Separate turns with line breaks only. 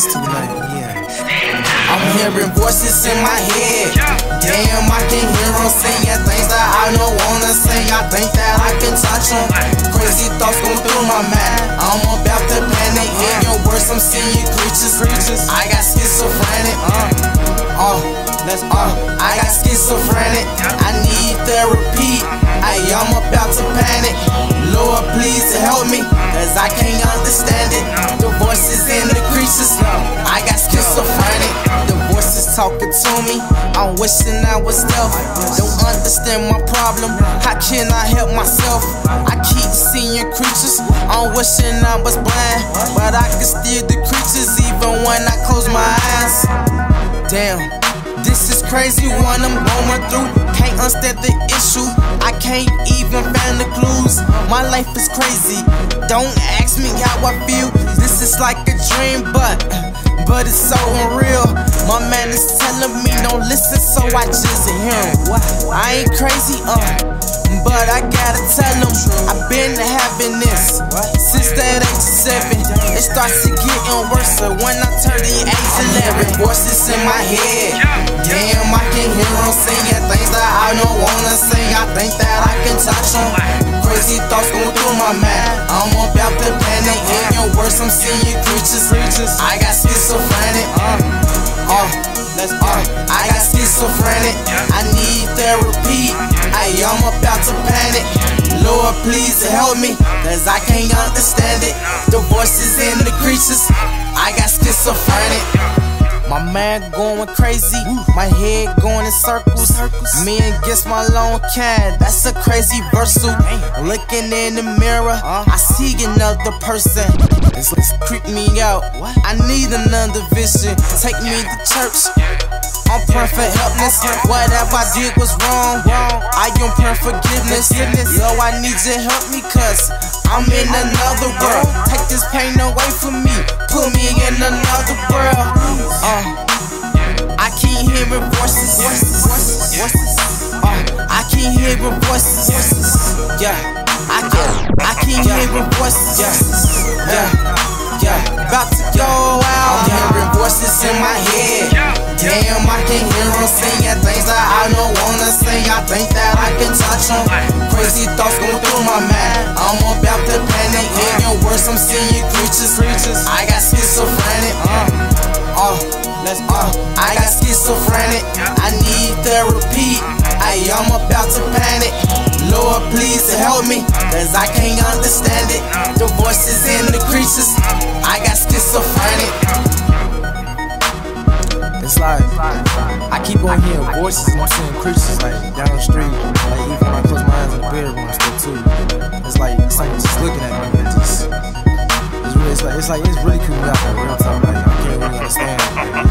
to
I'm hearing voices in my head. Damn, I can hear them saying things that I don't wanna say. I think that I can touch them. Crazy thoughts going through my mind. I'm about to panic. Hear your words, I'm seeing creatures. I got schizophrenic. Uh uh, let's, uh, I got schizophrenic. I need therapy. I am about to panic. Lord, please help me, cause I can't understand it. The voices in the creases. I got schizophrenic. The voices talking to me, I'm wishing I was deaf. Don't understand my problem, how can I help myself? I keep seeing creatures, I'm wishing I was blind, but I can steer the creatures even when I close my eyes. Damn. This is crazy what I'm going through. Can't understand the issue. I can't even find the clues. My life is crazy. Don't ask me how I feel. This is like a dream, but but it's so unreal. My man is telling me don't listen, so I just hear him. I ain't crazy, uh. But I gotta tell him I've been having this since that age seven. It starts to getting worse when I turn the age eleven. Voices in my head, damn, I can hear them saying things that I don't wanna say. I think that I can touch them. Crazy thoughts going through my mind. I'm about to panic. In words, I'm seeing creatures. I got schizophrenic. Uh, uh, uh, I got schizophrenic. I need therapy. I am about to panic. Lord, please help me, cause I can't understand it. The voices and the creatures. I got schizophrenic. My man going crazy, my head going in circles. Me against my lone cat, that's a crazy versal. Looking in the mirror, I see another person. It's creep me out. I need another vision. Take me to church. Praying for helpness. Whatever I did was wrong. I am praying forgiveness. Yo, I need you to help me, cause I'm in another world. Take this pain away from me. Put me in another world. Uh, I keep hearing voices. Uh, I keep hearing voices. Yeah, I keep, I keep hearing voices. Yeah, yeah, saying things that I don't wanna say. I think that I can touch them. Crazy thoughts going through my mind. I'm about to panic. In your I'm seeing creatures. I got schizophrenic. Uh, uh, uh, I got schizophrenic. I need therapy. I am about to panic. Lord, please help me, cause I can't understand it. The voices and the creatures. I got schizophrenic.
I keep on hearing voices and seeing creatures like down the street. Like even when I close my eyes in the bedroom and stuff too. It's like something just looking at me. It just it's really it's like it's like it's really creeping out like real time. Like I can't really understand.